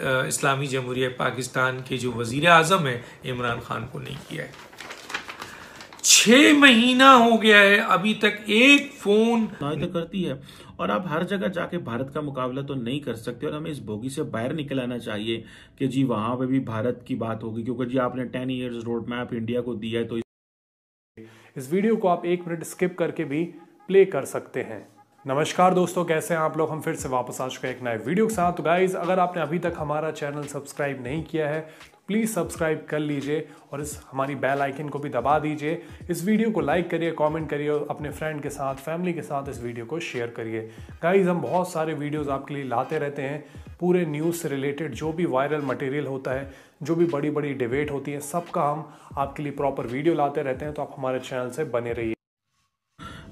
इस्लामी जमहूरिया पाकिस्तान के जो वज़ीर आज़म है इमरान खान को नहीं किया है। छह महीना हो गया है अभी तक एक फ़ोन तो करती है। और आप हर जगह जाके भारत का मुकाबला तो नहीं कर सकते और हमें इस बोगी से बाहर निकल आना चाहिए कि जी वहाँ पे भी भारत की बात होगी क्योंकि जी आपने ten years road map India को दिया है तो इस वीडियो को आप एक मिनट स्किप करके भी प्ले कर सकते हैं। नमस्कार दोस्तों, कैसे हैं आप लोग? हम फिर से वापस आ चुके हैं एक नए वीडियो के साथ। तो गाइज़ अगर आपने अभी तक हमारा चैनल सब्सक्राइब नहीं किया है तो प्लीज़ सब्सक्राइब कर लीजिए और इस हमारी बेल आइकन को भी दबा दीजिए। इस वीडियो को लाइक करिए कमेंट करिए और अपने फ्रेंड के साथ फैमिली के साथ इस वीडियो को शेयर करिए। गाइज़ हम बहुत सारे वीडियोस आपके लिए लाते रहते हैं। पूरे न्यूज़ से रिलेटेड जो भी वायरल मटेरियल होता है, जो भी बड़ी बड़ी डिबेट होती है, सबका हम आपके लिए प्रॉपर वीडियो लाते रहते हैं। तो आप हमारे चैनल से बने रहिए।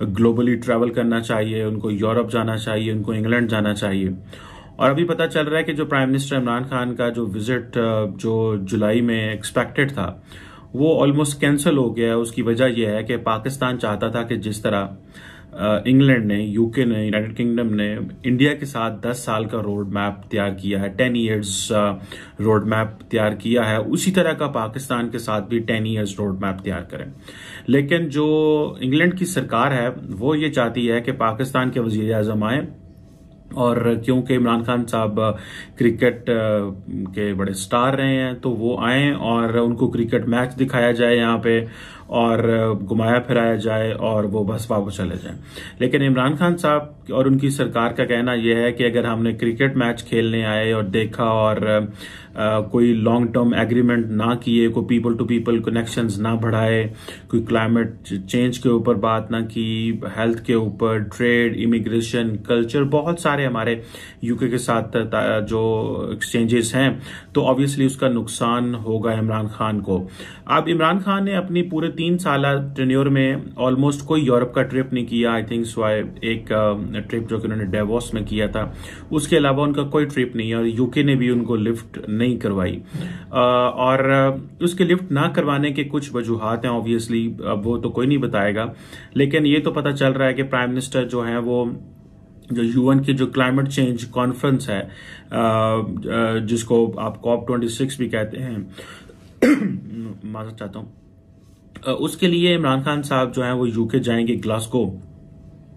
ग्लोबली ट्रैवल करना चाहिए, उनको यूरोप जाना चाहिए, उनको इंग्लैंड जाना चाहिए। और अभी पता चल रहा है कि जो प्राइम मिनिस्टर इमरान खान का जो विज़िट जो जुलाई में एक्सपेक्टेड था, वो ऑलमोस्ट कैंसिल हो गया है। उसकी वजह यह है कि पाकिस्तान चाहता था कि जिस तरह इंग्लैंड ने यूके ने यूनाइटेड किंगडम ने इंडिया के साथ 10 साल का रोड मैप तैयार किया है 10 इयर्स रोड मैप तैयार किया है। उसी तरह का पाकिस्तान के साथ भी 10 इयर्स रोड मैप तैयार करें। लेकिन जो इंग्लैंड की सरकार है, वो ये चाहती है कि पाकिस्तान के वज़ीर अजम आए और क्योंकि इमरान खान साहब क्रिकेट के बड़े स्टार रहे हैं तो वो आए और उनको क्रिकेट मैच दिखाया जाए यहाँ पे। और घुमाया फिराया जाए और वो बस वापस चले जाए। लेकिन इमरान खान साहब और उनकी सरकार का कहना यह है कि अगर हमने क्रिकेट मैच खेलने आए और देखा और आ, कोई लॉन्ग टर्म एग्रीमेंट ना किए कोई पीपल टू पीपल कनेक्शंस ना बढ़ाए कोई क्लाइमेट चेंज के ऊपर बात ना की हेल्थ के ऊपर ट्रेड इमिग्रेशन कल्चर बहुत सारे हमारे यूके के साथ जो एक्सचेंजेस हैं तो ऑब्वियसली उसका नुकसान होगा इमरान खान को। अब इमरान खान ने अपनी पूरे तीन साल टेन्योर में ऑलमोस्ट कोई यूरोप का ट्रिप नहीं किया आई थिंक सो एक ट्रिप जो कि उन्होंने डेवोस में किया था, उसके अलावा उनका कोई ट्रिप नहीं है और यूके ने भी उनको लिफ्ट नहीं करवाई। और उसके लिफ्ट ना करवाने के कुछ वजूहत हैं ऑब्वियसली अब वो तो कोई नहीं बताएगा। लेकिन ये तो पता चल रहा है कि प्राइम मिनिस्टर जो है वो, जो यूएन की जो क्लाइमेट चेंज कॉन्फ्रेंस है जिसको आप कॉप ट्वेंटी सिक्स भी कहते हैं। माजर चाहता हूँ। उसके लिए इमरान खान साहब जो है वो यूके जाएँगे ग्लासको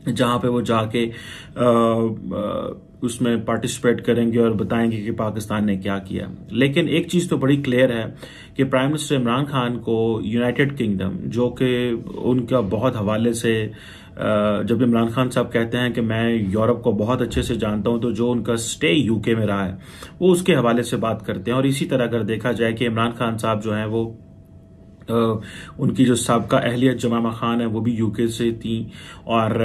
जहाँ पे वो जाके उसमें पार्टिसिपेट करेंगे और बताएँगे कि पाकिस्तान ने क्या किया। लेकिन एक चीज़ तो बड़ी क्लियर है कि प्राइम मिनिस्टर इमरान खान को यूनाइटेड किंगडम जो कि उनका बहुत हवाले से जब इमरान खान साहब कहते हैं कि मैं यूरोप को बहुत अच्छे से जानता हूँ तो जो उनका स्टे यूके में रहा है, वो उसके हवाले से बात करते हैं। और इसी तरह अगर देखा जाए कि इमरान खान साहब जो हैं वो उनकी जो सबका अहलियत जमामा खान है, वो भी यूके से थी। और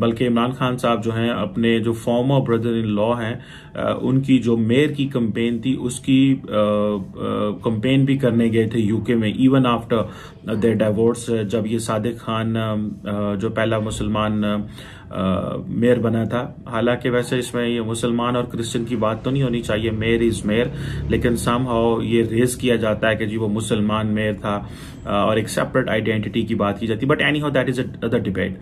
बल्कि इमरान खान साहब जो हैं, अपने जो फॉर्मर ब्रदर इन लॉ हैं उनकी जो मेयर की कंपेन थी, उसकी कंपेन भी करने गए थे यूके में इवन आफ्टर देर डाइवोर्स जब ये सादिक खान जो पहला मुसलमान मेयर बना था। हालाँकि वैसे इसमें ये मुसलमान और क्रिश्चियन की बात तो नहीं होनी चाहिए मेयर इज़ मेयर लेकिन सम हाउ ये रेज किया जाता है कि जी वो मुसलमान मेयर था। और एक सेपरेट आइडेंटिटी की बात की जाती है but anyhow that is other debate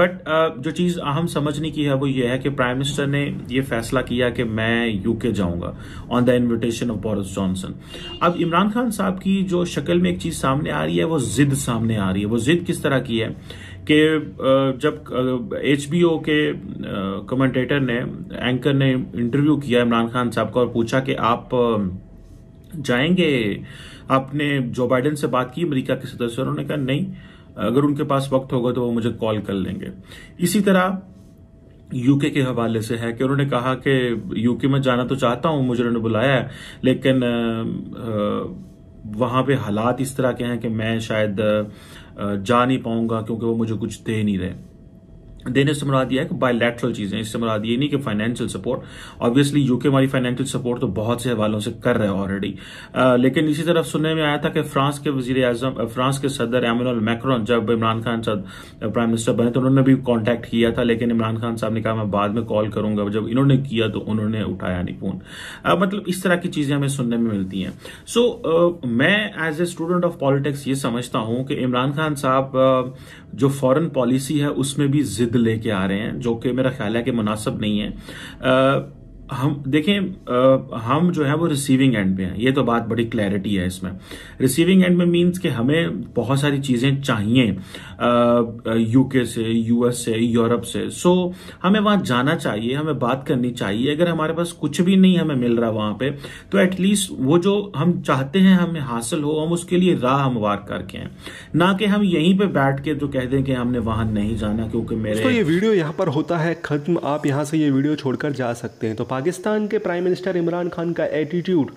but जो चीज़ अहम समझने की है वो ये है कि प्राइम मिनिस्टर ने ये फैसला किया कि मैं यूके जाऊँगा on the invitation of Boris Johnson अब इमरान खान साहब की जो शक्ल में एक चीज़ सामने आ रही है, वो जिद सामने आ रही है। वो जिद किस तरह की है कि जब एचबीओ के कमेंटेटर ने एंकर ने इंटरव्यू किया इमरान खान साहब का और पूछा कि आप जाएँगे। आपने जो बाइडेन से बात की, अमेरिका के सदस्य, उन्होंने कहा, नहीं, अगर उनके पास वक्त होगा तो वो मुझे कॉल कर लेंगे। इसी तरह यूके के हवाले से है कि उन्होंने कहा कि यूके में जाना तो चाहता हूँ, मुझे उन्होंने बुलाया है, लेकिन वहाँ पे हालात इस तरह के हैं कि मैं शायद जा नहीं पाऊँगा क्योंकि वो मुझे कुछ दे नहीं रहे। देने से मुराद यह है कि बायोलैटरल चीज़ें, इससे मुराद ये नहीं कि फाइनेंशियल सपोर्ट ऑब्वियसली यूके हमारी फाइनेंशियल सपोर्ट तो बहुत से हवालों से कर रहे हैं ऑलरेडी लेकिन इसी तरफ़ सुनने में आया था कि फ्रांस के वज़ीर आज़म फ्रांस के सदर एमनुअल मैक्रोन जब इमरान खान साहब प्राइम मिनिस्टर बने तो उन्होंने भी कॉन्टैक्ट किया था, लेकिन इमरान खान साहब ने कहा, मैं बाद में कॉल करूँगा। जब इन्होंने किया तो उन्होंने उठाया नहीं फ़ोन मतलब इस तरह की चीज़ें हमें सुनने में मिलती हैं। सो मैं as a student of politics ये समझता हूँ कि इमरान खान साहब जो फॉरन पॉलिसी है, उसमें भी जिद लेके आ रहे हैं जो कि मेरा ख्याल है कि मुनासिब नहीं है। हम, देखें हम जो है वो रिसीविंग एंड पे हैं। ये तो बात बड़ी क्लैरिटी है इसमें। रिसीविंग एंड में मींस कि हमें बहुत सारी चीज़ें चाहिए यूके से यूएस से यूरोप से। सो हमें वहाँ जाना चाहिए, हमें बात करनी चाहिए। अगर हमारे पास कुछ भी नहीं हमें मिल रहा वहाँ पे तो एटलीस्ट वो जो हम चाहते हैं हमें हासिल हो, हम उसके लिए राह हमवार करके हैं। ना कि हम यहीं पर बैठ के जो कह दें कि हमने वहाँ नहीं जाना क्योंकि मेरे तो ये वीडियो यहाँ पर होता है खत्म, आप यहाँ से ये वीडियो छोड़कर जा सकते हैं। तो पाकिस्तान के प्राइम मिनिस्टर इमरान खान का एटीट्यूड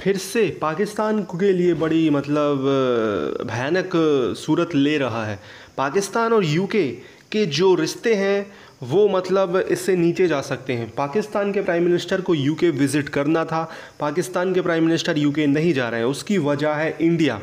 फिर से पाकिस्तान के लिए बड़ी मतलब भयानक सूरत ले रहा है। पाकिस्तान और यूके के जो रिश्ते हैं, वो मतलब इससे नीचे जा सकते हैं। पाकिस्तान के प्राइम मिनिस्टर को यूके विज़िट करना था। पाकिस्तान के प्राइम मिनिस्टर यूके नहीं जा रहे हैं। उसकी वजह है इंडिया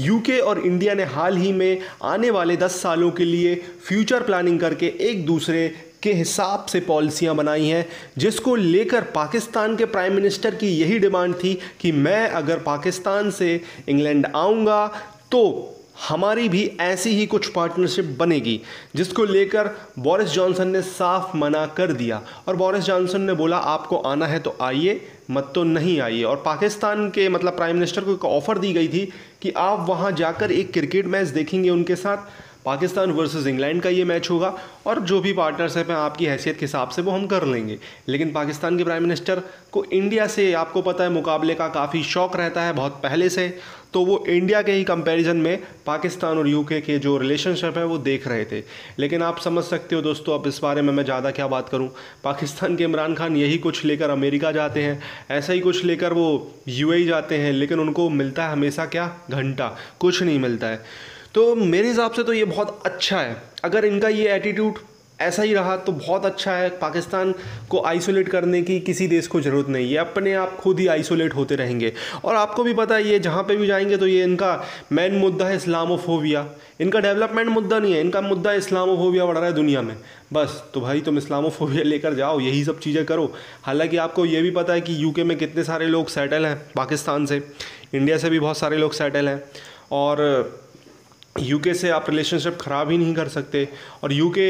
यूके और इंडिया ने हाल ही में आने वाले 10 सालों के लिए फ्यूचर प्लानिंग करके एक दूसरे के हिसाब से पॉलिसियाँ बनाई हैं, जिसको लेकर पाकिस्तान के प्राइम मिनिस्टर की यही डिमांड थी कि मैं अगर पाकिस्तान से इंग्लैंड आऊँगा तो हमारी भी ऐसी ही कुछ पार्टनरशिप बनेगी, जिसको लेकर बोरिस जॉनसन ने साफ़ मना कर दिया। और बोरिस जॉनसन ने बोला, आपको आना है तो आइए, मत तो नहीं आइए। और पाकिस्तान के मतलब प्राइम मिनिस्टर को एक ऑफ़र दी गई थी कि आप वहाँ जाकर एक क्रिकेट मैच देखेंगे उनके साथ। पाकिस्तान वर्सेस इंग्लैंड का ये मैच होगा और जो भी पार्टनरशिप है आपकी हैसियत के हिसाब से वो हम कर लेंगे। लेकिन पाकिस्तान के प्राइम मिनिस्टर को इंडिया से आपको पता है, मुकाबले का काफ़ी शौक रहता है बहुत पहले से तो वो इंडिया के ही कंपैरिजन में पाकिस्तान और यूके के जो रिलेशनशिप है, वो देख रहे थे। लेकिन आप समझ सकते हो दोस्तों, अब इस बारे में मैं ज़्यादा क्या बात करूँ। पाकिस्तान के इमरान खान यही कुछ लेकर अमेरिका जाते हैं, ऐसा ही कुछ लेकर वो यू जाते हैं, लेकिन उनको मिलता है हमेशा क्या? घंटा। कुछ नहीं मिलता है। तो मेरे हिसाब से तो ये बहुत अच्छा है। अगर इनका ये एटीट्यूड ऐसा ही रहा तो बहुत अच्छा है पाकिस्तान को आइसोलेट करने की किसी देश को ज़रूरत नहीं है। अपने आप खुद ही आइसोलेट होते रहेंगे। और आपको भी पता है, ये जहाँ पे भी जाएँगे तो ये इनका मेन मुद्दा है इस्लामोफोबिया। इनका डेवलपमेंट मुद्दा नहीं है, इनका मुद्दा इस्लामोफोबिया बढ़ रहा है दुनिया में। बस तो भाई तुम इस्लामोफोबिया लेकर जाओ, यही सब चीज़ें करो। हालाँकि आपको ये भी पता है कि यूके में कितने सारे लोग सेटल हैं, पाकिस्तान से। इंडिया से भी बहुत सारे लोग सेटल हैं। और यूके से आप रिलेशनशिप ख़राब ही नहीं कर सकते। और यूके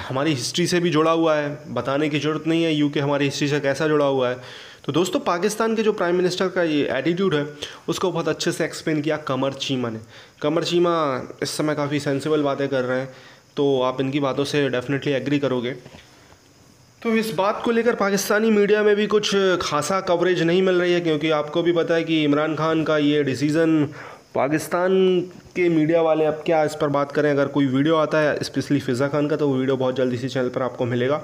हमारी हिस्ट्री से भी जुड़ा हुआ है। बताने की ज़रूरत नहीं है यूके हमारी हिस्ट्री से कैसा जुड़ा हुआ है। तो दोस्तों, पाकिस्तान के जो प्राइम मिनिस्टर का ये एटीट्यूड है, उसको बहुत अच्छे से एक्सप्लेन किया कमर चीमा ने। कमर चीमा इस समय काफ़ी सेंसिबल बातें कर रहे हैं। तो आप इनकी बातों से डेफिनेटली एग्री करोगे। तो इस बात को लेकर पाकिस्तानी मीडिया में भी कुछ खासा कवरेज नहीं मिल रही है, क्योंकि आपको भी पता है कि इमरान खान का ये डिसीज़न पाकिस्तान के मीडिया वाले अब क्या इस पर बात करें? अगर कोई वीडियो आता है, स्पेशली फ़िज़ा खान का तो वो वीडियो बहुत जल्दी इसी चैनल पर आपको मिलेगा।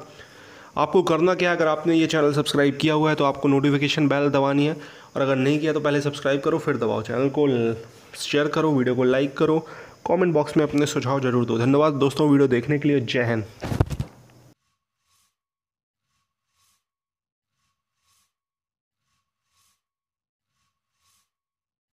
आपको करना क्या है? अगर आपने ये चैनल सब्सक्राइब किया हुआ है तो आपको नोटिफिकेशन बेल दबानी है। और अगर नहीं किया तो पहले सब्सक्राइब करो, फिर दबाओ चैनल को, शेयर करो, वीडियो को लाइक करो, कमेंट बॉक्स में अपने सुझाव ज़रूर दो। धन्यवाद दोस्तों, वीडियो देखने के लिए, जय हिंद।